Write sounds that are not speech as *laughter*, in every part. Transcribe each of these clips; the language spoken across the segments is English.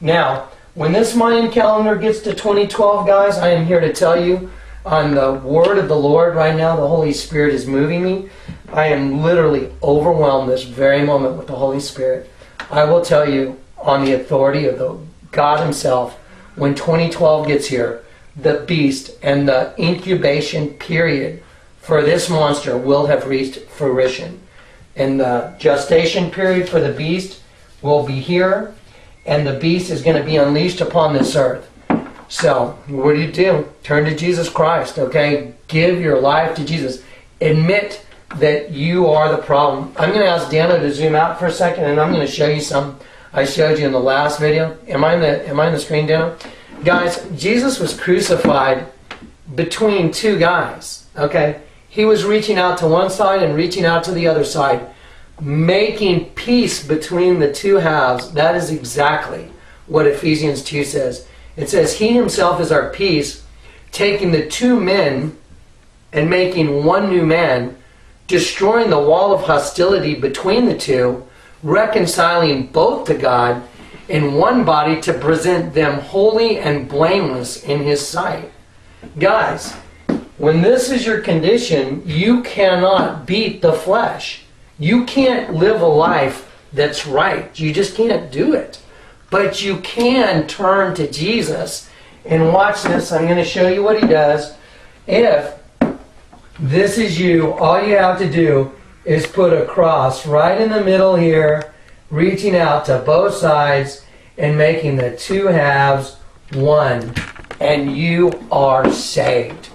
Now, when this Mayan calendar gets to 2012, guys, I am here to tell you on the word of the Lord right now, the Holy Spirit is moving me. I am literally overwhelmed this very moment with the Holy Spirit. I will tell you on the authority of the God Himself, when 2012 gets here, the beast and the incubation period for this monster will have reached fruition. And the gestation period for the beast will be here, and the beast is going to be unleashed upon this earth. So, what do you do? Turn to Jesus Christ, okay? Give your life to Jesus. Admit that you are the problem. I'm going to ask Dana to zoom out for a second, and I'm going to show you some I showed you in the last video. Am I in the Am I in the screen, Dana? Guys, Jesus was crucified between two guys. Okay, he was reaching out to one side and reaching out to the other side, making peace between the two halves. That is exactly what Ephesians 2 says. It says, He Himself is our peace, taking the two men and making one new man, destroying the wall of hostility between the two, reconciling both to God in one body to present them holy and blameless in His sight. Guys, when this is your condition, you cannot beat the flesh. You can't live a life that's right. You just can't do it. But you can turn to Jesus and watch this. I'm going to show you what he does. If this is you, all you have to do is put a cross right in the middle here, reaching out to both sides and making the two halves one. And you are saved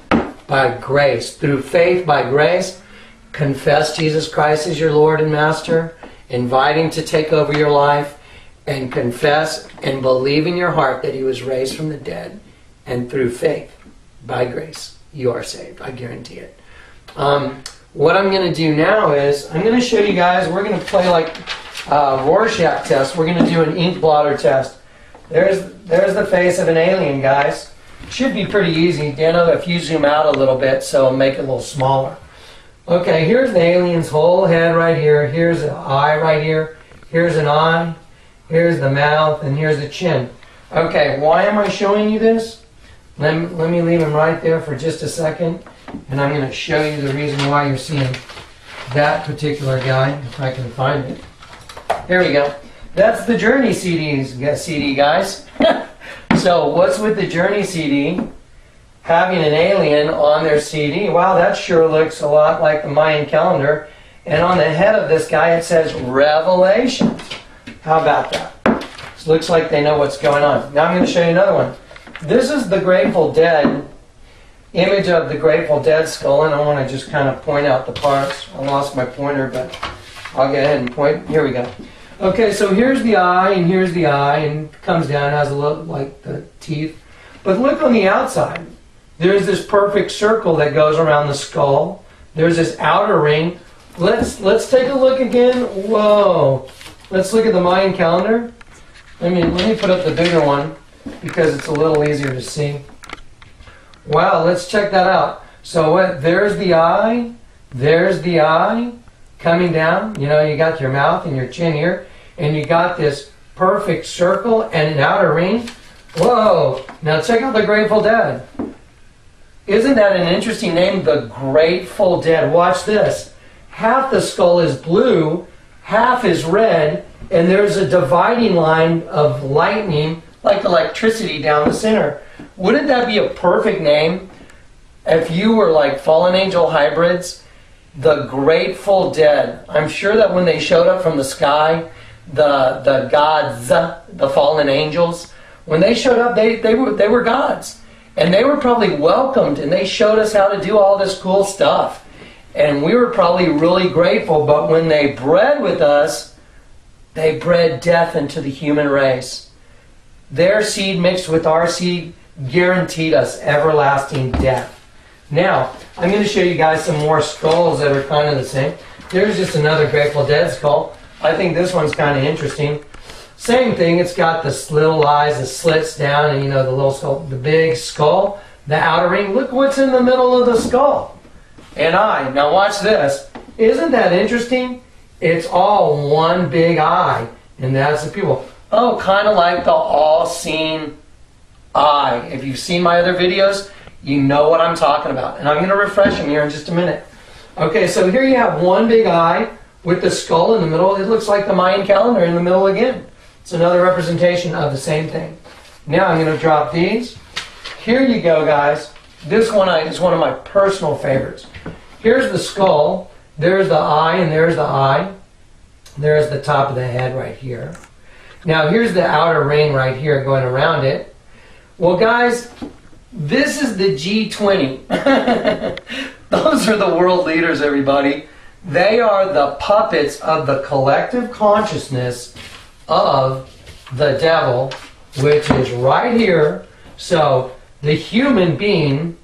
by grace. Through faith, by grace, confess Jesus Christ as your Lord and Master, inviting to take over your life and confess and believe in your heart that he was raised from the dead, and through faith, by grace, you are saved. I guarantee it. Um, what I'm going to do now is I'm going to show you guys. We're going to play like a Rorschach test. We're going to do an ink blotter test. There's there's the face of an alien, guys. Should be pretty easy. Dano, if you zoom out a little bit, so make it a little smaller. Okay, here's the alien's whole head right here. Here's an eye right here. Here's an eye. Here's the mouth, and here's the chin. Okay, why am I showing you this? Let me, let me leave him right there for just a second, and I'm going to show you the reason why you're seeing that particular guy, if I can find it. Here we go. That's the Journey CDs, CD, guys. *laughs* so, what's with the Journey CD? Having an alien on their CD. Wow, that sure looks a lot like the Mayan calendar. And on the head of this guy, it says Revelation. How about that? Looks like they know what's going on. Now I'm going to show you another one. This is the Grateful Dead image of the Grateful Dead skull, and I want to just kind of point out the parts. I lost my pointer, but I'll go ahead and point. Here we go. Okay, so here's the eye, and here's the eye, and comes down, has a look like the teeth. But look on the outside. There's this perfect circle that goes around the skull. There's this outer ring. Let's let's take a look again. Whoa. Let's look at the Mayan calendar. Let me, let me put up the bigger one because it's a little easier to see. Wow, let's check that out. So what, there's the eye, there's the eye coming down. You know, you got your mouth and your chin here, and you got this perfect circle and an outer ring. Whoa! Now check out the Grateful Dead. Isn't that an interesting name, the Grateful Dead? Watch this. Half the skull is blue half is red, and there's a dividing line of lightning, like electricity, down the center. Wouldn't that be a perfect name if you were like fallen angel hybrids? The Grateful Dead. I'm sure that when they showed up from the sky, the the gods, the fallen angels, when they showed up, they, they were they were gods. And they were probably welcomed and they showed us how to do all this cool stuff. And we were probably really grateful, but when they bred with us, they bred death into the human race. Their seed mixed with our seed guaranteed us everlasting death. Now, I'm going to show you guys some more skulls that are kind of the same. There's just another Grateful Dead skull. I think this one's kind of interesting. Same thing, it's got the little eyes, the slits down, and you know, the little skull, the big skull, the outer ring. Look what's in the middle of the skull and eye. Now watch this. Isn't that interesting? It's all one big eye, and that's the people. Oh, kind of like the all-seeing eye. If you've seen my other videos, you know what I'm talking about. And I'm going to refresh them here in just a minute. Okay, so here you have one big eye with the skull in the middle. It looks like the Mayan calendar in the middle again. It's another representation of the same thing. Now I'm going to drop these. Here you go, guys. This one is one of my personal favorites. Here's the skull. There's the eye, and there's the eye. There's the top of the head right here. Now here's the outer ring right here going around it. Well, guys, this is the G20. *laughs* Those are the world leaders, everybody. They are the puppets of the collective consciousness of the devil, which is right here. So the human being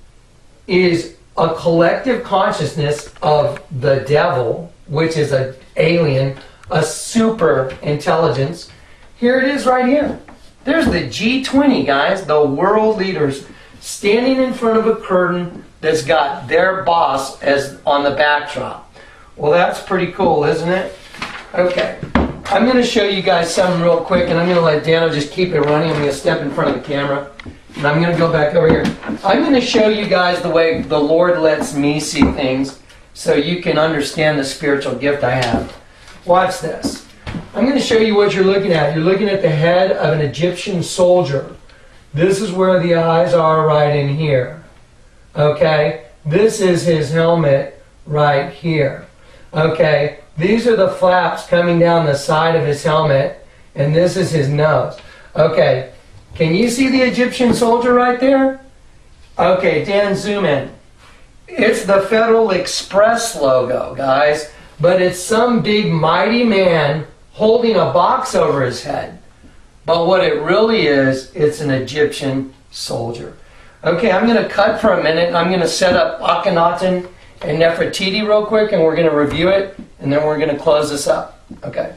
is a collective consciousness of the devil, which is an alien, a super intelligence. Here it is right here. There's the G20, guys, the world leaders standing in front of a curtain that's got their boss as on the backdrop. Well, that's pretty cool, isn't it? Okay. I'm going to show you guys something real quick, and I'm going to let Dano just keep it running. I'm going to step in front of the camera, and I'm going to go back over here. I'm going to show you guys the way the Lord lets me see things so you can understand the spiritual gift I have. Watch this. I'm going to show you what you're looking at. You're looking at the head of an Egyptian soldier. This is where the eyes are right in here. Okay? This is his helmet right here. Okay? These are the flaps coming down the side of his helmet, and this is his nose. Okay, can you see the Egyptian soldier right there? Okay, Dan, zoom in. It's the Federal Express logo, guys, but it's some big mighty man holding a box over his head. But what it really is, it's an Egyptian soldier. Okay, I'm going to cut for a minute. I'm going to set up Akhenaten and Nefertiti real quick, and we're going to review it, and then we're going to close this up. Okay.